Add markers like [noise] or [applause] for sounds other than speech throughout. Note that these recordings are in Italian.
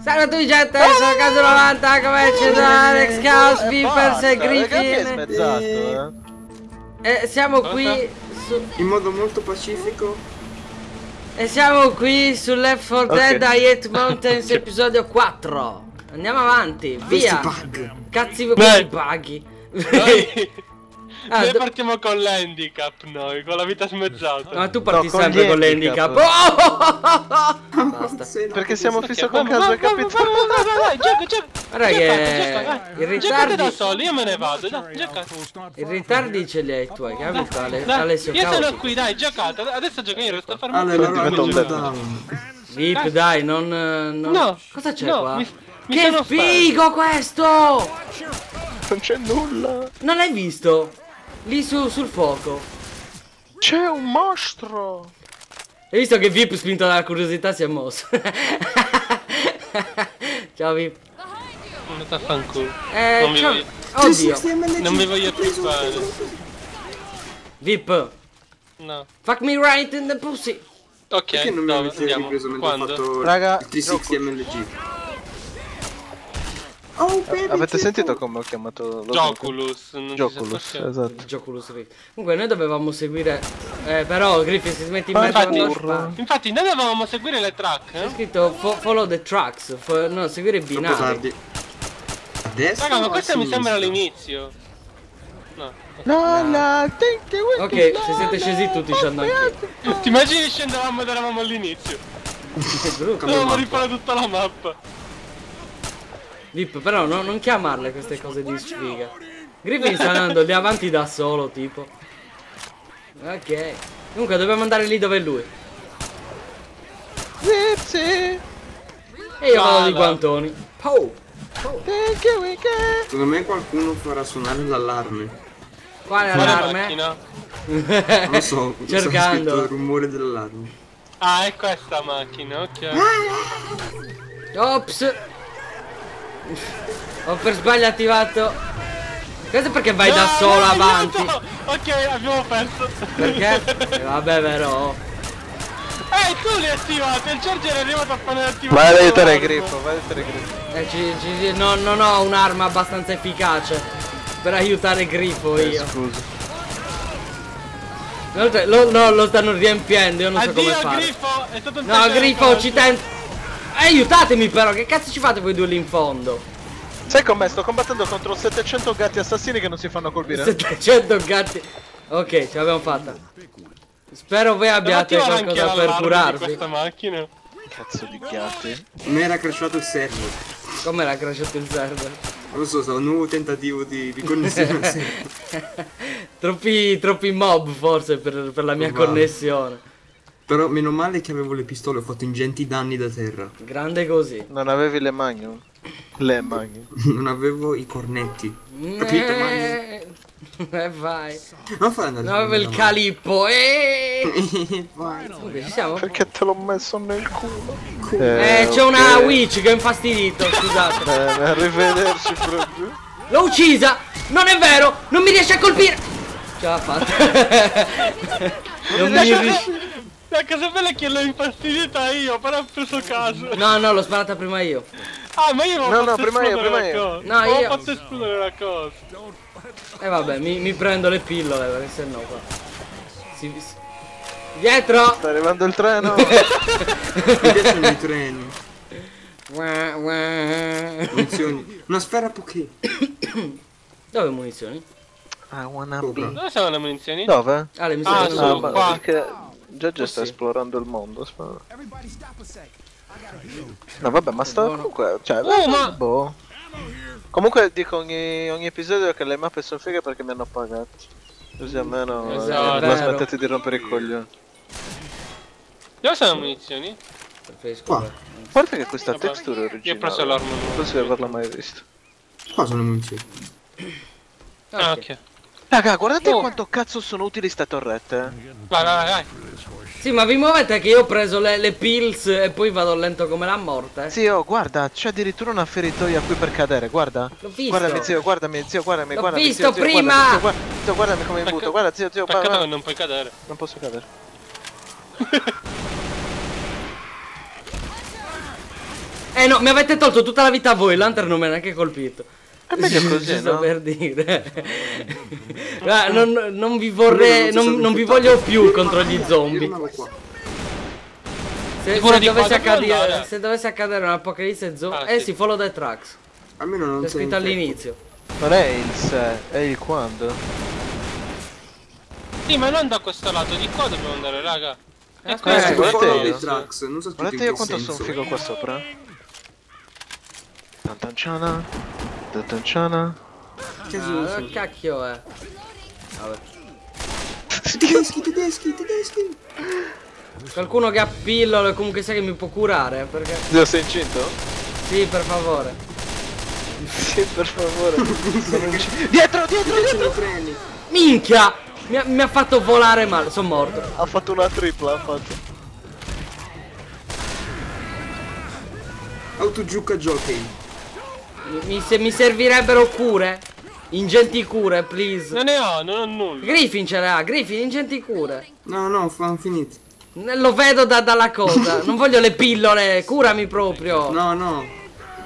Salve a tutti gente, sono Caso 90, come c'è Alex Chaos, Vipers e Griffin. smezzato, eh. E siamo qui su... in modo molto pacifico. E siamo qui su Left 4 Dead [laughs] Ok. Hate Mountains episodio 4 Andiamo avanti, via. Questi bug. Cazzi questi buggy Noi, [laughs] Ah, noi do- partiamo con l'handicap noi, con la vita smezzata. Ma tu parti No, con sempre con l'handicap handicap. Oh! Basta Sì, no, Perché siamo Ok, fisso con caso, hai vamos, capito? vai, vai, vai, gioca, gioca. Guarda Giocate, che gioca, vai. i Giocate da ritardi soli, io me ne vado, dai, giocate. I ritardi ce li hai tu, hai capito? Alessio io sono qui, dai, giocate. Adesso gioco io. Ale, qui. allora. Vip dai, non... No, Cosa c'è qua? che figo questo! Non c'è nulla. Non l'hai visto? Lì su, sul fuoco C'è un mostro. Hai visto che Vip spinto dalla curiosità si è mosso? [laughs] Ciao Vip Andate a fanculo. Eh, Non vi ciao. voglio- Oddio 360 MLG. Non mi voglio preso. Vip No. Fuck me right in the pussy Ok, Perché non mi dove avete ripreso mentre ho Quando? fatto Raga, il 360 MLG? Oh, baby, Avete c'è sentito come ho chiamato lo Gioculus, non Gioculus, esatto. Gioculus Rift Comunque noi dovevamo seguire Eh però Griffin si smetti in Ma mezzo infatti- Infatti, noi dovevamo seguire le track, C'è eh? scritto fo- follow the tracks fo- No, seguire i binari. destra Raga, ma o a questo mi sembra l'inizio. No. Think you will Ok, se siete scesi tutti scendo anch'io Ti immagini scendevamo ed eravamo all'inizio? Dovevamo rifare tutta la mappa. Vip, però no- non chiamarle queste cose di sfiga. Griffin sta andando lì avanti da solo, tipo. Ok. Comunque dobbiamo andare lì dove è lui. Zipsy, E io vado di guantoni. Oh! will get. Secondo me qualcuno farà suonare l'allarme. Quale allarme? Non lo so, Cercando. il rumore dell'allarme. Ah, è questa macchina, ok. Ops! Ho per sbaglio attivato. Questo perché vai da No, solo no, avanti. aiuto! Ok, abbiamo perso. Perché? Eh, vabbè, vero. Eh, tu li hai attivati, il charger è arrivato appena attivato. Vai ad aiutare il. Griffo, vai ad aiutare il Griffo. Eh, ci- ci- no- non ho un'arma abbastanza efficace per aiutare Grifo Eh, io. Scusa. Lo, no, lo stanno riempiendo, io non so come Addio, fare. Grifo, è stato un No, Grifo, ci tento. Aiutatemi però, che cazzo ci fate voi due lì in fondo? Sai com'è? Sto combattendo contro 700 gatti assassini che non si fanno colpire. 700 gatti. Ok, ce l'abbiamo fatta. Spero voi abbiate qualcosa anche per curarvi. questa macchina. Cazzo di gatti. Mi era crashato il server. Come l'ha crashato il server? Non lo so, sarà un nuovo tentativo di, di connessione al [laughs] server. troppi, troppi mob forse per, per la mia Probabile. connessione. Però meno male che avevo le pistole, ho fatto ingenti danni da terra. Grande così. Non avevi le magnum? Le magnum. [laughs] Non avevo i cornetti. Capito, Eh, eh, vai. Non fai andare Non avevo il calippo. Eh. [laughs] Vai. Ci siamo? Perché te l'ho messo nel culo? Eh, c'è una ok. witch che è infastidito, scusate. Bene, arrivederci proprio. L'ho uccisa! Non è vero! Non mi riesce a colpire! Ce l'ha fatta. non mi riesce. La cosa bella è che l'ho infastidita io, però ho preso caso. No, no, l'ho sparata prima io. Ah, ma io avevo No, no, fatto prima io, esplodere prima la io. cosa. No, io- fatto esplodere la cosa. E vabbè, mi, mi prendo le pillole perché se no qua. Si, si- Dietro! Sta arrivando il treno. [laughs] Mi piacciono i treni. Munizioni. Una sfera poké. Dove munizioni? I wanna. Dove sono le munizioni? Dove? Ah, le munizioni Ah, sono Ah, qua. perché Giorgio Oh, sta esplorando il mondo. spero. No, vabbè, ma sta comunque. Cioè, Oh, ma- boh. Comunque dico ogni, ogni episodio che le mappe sono fighe perché mi hanno pagato. Così almeno Esatto. eh, la vero. smettete di rompere i coglioni. Dove sono le munizioni? Qua. Guarda che questa Vabbè, texture è io ho originale. preso l'arma. Non penso di averla mai vista. Qua sono le munizioni. Ah, Ok. ok. Raga, guardate Oh. quanto cazzo sono utili ste torrette. eh. Vai, vai, vai. Sì, ma vi muovete che io ho preso le, le pills e poi vado lento come la morte. Zio, oh, guarda, c'è addirittura una feritoia qui per cadere, guarda. L'ho visto. Guardami zio, guardami zio, guardami, L'ho guardami visto zio, zio, prima! guardami, zio, guarda- zio, guardami come Pecca- imbuto, guarda zio, zio, Peccato guarda- che non puoi cadere. non posso cadere. Eh no, mi avete tolto tutta la vita a voi, l'Hunter non mi ha neanche colpito. È meglio così, no? per dire. [laughs] Ah, non, non vi vorrei. Non, non vi voglio più contro gli zombie. Se, se dovesse, dove accadere, se dovesse accadere un'apocalisse zombie. Ah, eh sì. follow the tracks. Almeno non C'è scritto all'inizio. Non è il se, è il quando. Sì, ma non da questo lato, di qua dobbiamo andare, raga. Eh, Ecco, Eh, guardate follow io. the tracks, non so Guardate io quanto senso. sono figo qua sopra. Tantanciana. Tantanciana. Che Ah, senso? che cacchio è? Vabbè. Tedeschi, tedeschi, tedeschi. Qualcuno che ha pillole comunque sa che mi può curare. Perché. Zio, sei incinto? Sì, per favore. [laughs] Sì, per favore. [laughs] Dietro, dietro, dietro! nei treni. Minchia! Mi ha, mi ha fatto volare male, sono morto. Ha fatto una tripla, ha fatto. Autogiucca jockey. Mi, se mi servirebbero cure. Ingenti cure, please. Non ne ho, non ho nulla. Griffin ce l'ha, Griffin, ingenti cure. No, no, fa- finito. Lo vedo da- dalla cosa. Non voglio le pillole, curami proprio. No, no.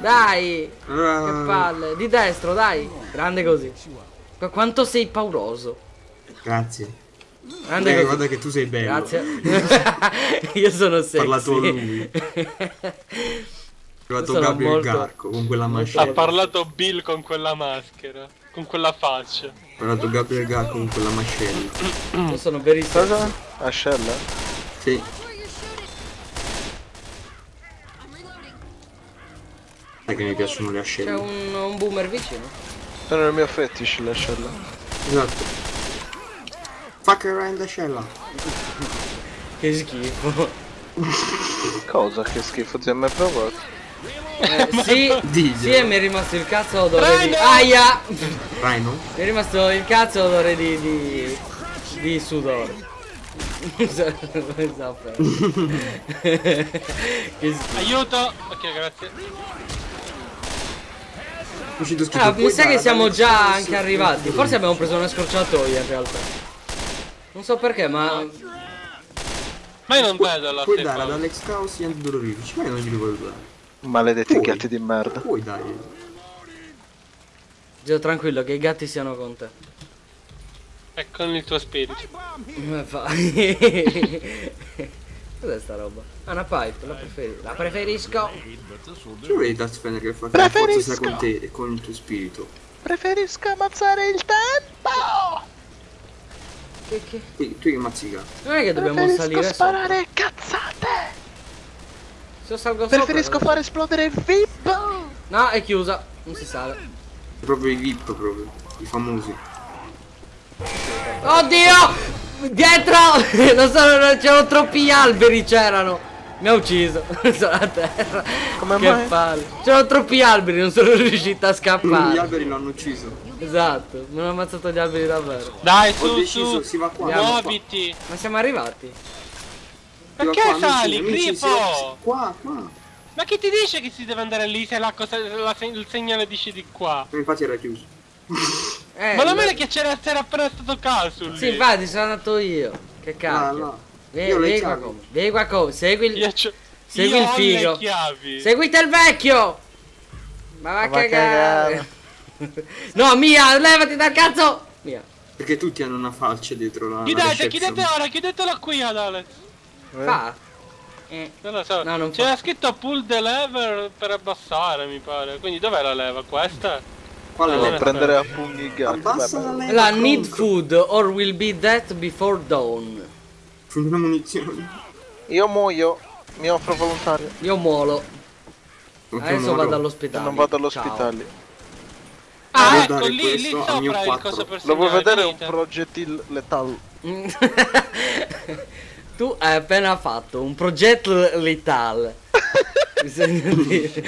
Dai. Che Allora... palle. Di destro, dai. Grande così. Qu- Quanto sei pauroso. Grazie. Grande Eh, così. guarda che tu sei bello. Grazie. [laughs] Io sono sexy. Parlato a lui. [laughs] È arrivato Gabriel molto- Garco con quella Ha mascella. parlato Bill con quella maschera. Con quella faccia. Ha parlato Gabriel Garco con quella mascella. Io sono verissimo. Cosa? Ascella? Sì. Sai che mi piacciono le C'è ascelle. un, un boomer vicino. Sono il mio fetish l'ascella. Esatto. Fuck around ascella. Che schifo. Cosa? Che schifo, ti hai mai provato? Eh, sì, Diglielo. sì, e mi è rimasto il cazzo odore di. Aia! Rhino? Mi è rimasto il cazzo odore di. di. di sudore. Aiuto! Ok, grazie. È uscito scritto, Ah, mi sa che siamo già anche e arrivati. Forse abbiamo preso una scorciatoia in realtà. Non so perché, ma. Ma io non vedo la Puoi dare ad. Alex Chaos gli antidolorifici, ma io non glieli voglio dare. Maledetti Poi. gatti di merda. Puoi dare. Gio tranquillo che i gatti siano con te. È con il tuo spirito. Come fai? [laughs] Cos'è sta roba? Ah, una pipe, la, preferi- la preferisco. Ci vedi Vader che fa che forza con te e con il tuo spirito. Preferisco ammazzare il tempo! Che, che... Tu, tu che mazzica. Non è che dobbiamo Preferisco salire sopra. sparare cazzate! Se salgo sopra. Preferisco non- far esplodere il VIP! No, è chiusa. Non si sale. Proprio i VIP proprio. I famosi. Oddio! Dietro! [laughs] Non so, non c'erano troppi alberi, c'erano. Mi ha ucciso. [laughs] Sono a terra. Come che mai? palle. C'erano troppi alberi, non sono [laughs] riuscito a Gli scappare. alberi l'hanno ucciso. Esatto, mi hanno ammazzato gli alberi davvero. Dai, Ho su, deciso, su. si va qua. Andiamo si va qua. Muoviti. Ma siamo arrivati? Perché qua, sali, amici, Grifo? Qua, qua. Ma chi ti dice che si deve andare lì se la cosa, la il segnale dice di qua? Infatti era chiuso. Eh, Ma non ma- vede che c'era, appena stato caso lì. Sì, infatti sono andato io. Che cacchio. No, no. Le vieni qua come. Vieni qua come. Segui il. Segui io il figo. Seguite il vecchio! Ma va a a cagare. [laughs] no, Mia, levati dal cazzo! Mia. Perché tutti hanno una falce dietro la Chiudete, chiudete ora, chiudetela qui ad Alex. Fa. Eh. Non lo so. No, non C'era scritto pull the lever per abbassare, mi pare. Quindi dov'è la leva? Questa? Quale no. prendere a pugni i gatti. Abbassa la leva. La need food or will be dead before dawn. Fumo munizioni. Io muoio, mi offro volontario. Io muolo. Non Adesso vado all'ospedale. non vado all'ospedale. Ah, Devo ecco, lì, lì sopra il quattro. coso per Lo vuoi vedere un venite. projectile letal? [laughs] tu hai appena fatto un progetto letal. Bisogna [laughs] dire.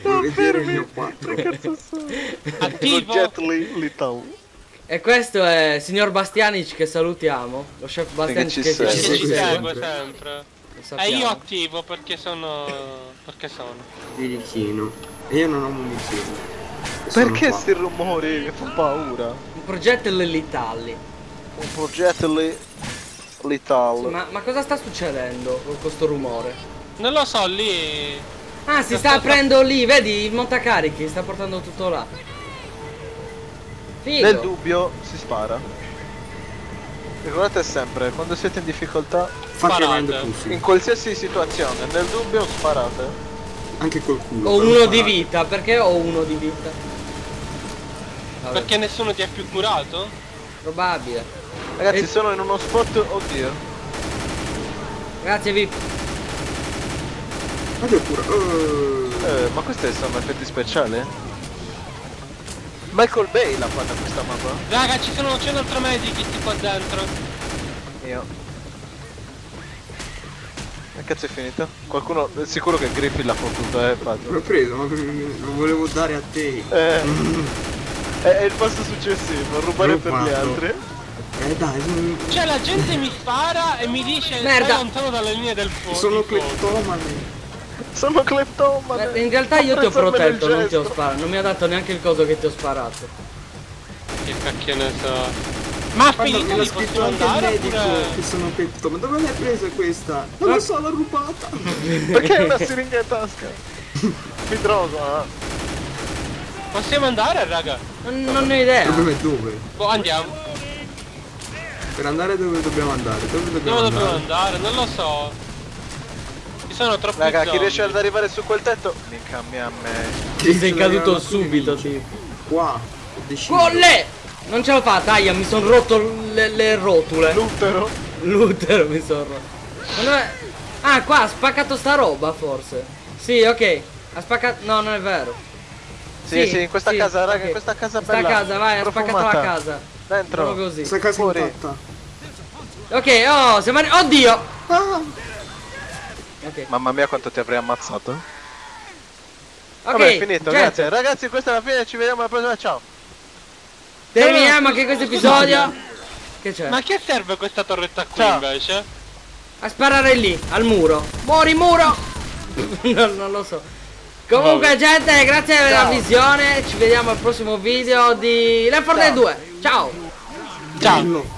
Vedere il mio 4? [laughs] Attivo. Letal. E questo è signor Bastianic che salutiamo. Lo chef Bastianic che, sei. ci Che ci segue segue sempre. E io attivo perché sono... Perché sono? Dirichino. E io non ho munizioni. Sono Perché sti rumori che fa paura? Un progetto letali. Un projectile letal. Ma, ma cosa sta succedendo con questo rumore? Non lo so, lì... Ah, si sta aprendo lì, vedi il montacarichi, sta portando tutto là. Figo. Nel dubbio si spara. Ricordate sempre, quando siete in difficoltà, Sparate. in qualsiasi situazione, nel dubbio sparate. Anche col culo. Ho uno di sparate. vita, perché ho uno di vita? Vabbè, Perché nessuno ti ha più curato? probabile. Ragazzi, E- sono in uno spot, oddio. Grazie VIP. Guarda pure. eh. Eh, ma questi sono effetti speciali? Michael Bay l'ha fatta questa mappa. Raga, ci sono, c'è un altro medikit qua dentro. Io. Che cazzo è finito? Qualcuno, è sicuro che Griffin l'ha fottuto, eh, Pato. L'ho preso, ma lo volevo dare a te. Eh, è, è il passo successivo, rubare per gli altri. Eh dai, sono, Cioè la gente mi spara e mi dice Merda. stai lontano dalle linee del fuoco. sono di fuoco." cleptomane. Sono cleptomane. Eh, In realtà io ti ho protetto, non ti ho sparato. Non mi ha dato neanche il coso che ti ho sparato. Che cacchio ne so. Ma finito li scritto anche il andare medico oppure... che sono cleptomane. Dove l'hai presa questa? Non lo so, l'ho rubata. [laughs] Perché hai una siringa in tasca? Mi drogo, eh. Possiamo andare raga? Non, non ne ho Il idea. problema è dove? Boh, andiamo. Per andare dove dobbiamo andare? Dove dobbiamo Dove dobbiamo andare? andare? Non lo so. Ci sono troppi Raga, chi zombie. riesce ad arrivare su quel tetto? Mica me a me. Ci sei caduto subito, tipo. Qua. Colle! Non ce l'ho fatta, aia, mi sono rotto le, le rotule. L'utero. L'utero mi sono rotto. Ma dove- Ah, qua ha spaccato sta roba, forse. Sì, ok. Ha spaccato. No, non è vero. Sì, sì, in questa casa, raga, ok. in questa casa Questa bella. casa, vai, ha spaccato la casa. Dentro. Proprio così. Questa casa Fuori. intatta. Ok, oh, siamo arri- Oddio! Ah! Ok. Mamma mia quanto ti avrei ammazzato. Ok, Vabbè, è finito, certo. grazie. Ragazzi, questa è la fine, ci vediamo alla prossima, ciao. Terminiamo anche questo episodio. Che c'è? Ma che serve questa torretta qui Ciao. invece? A sparare lì, al muro. Muori muro! [laughs] non, non lo so. Comunque gente, grazie per la visione. Ci vediamo al prossimo video di Left 4 Dead Ciao. 2. Ciao! Ciao.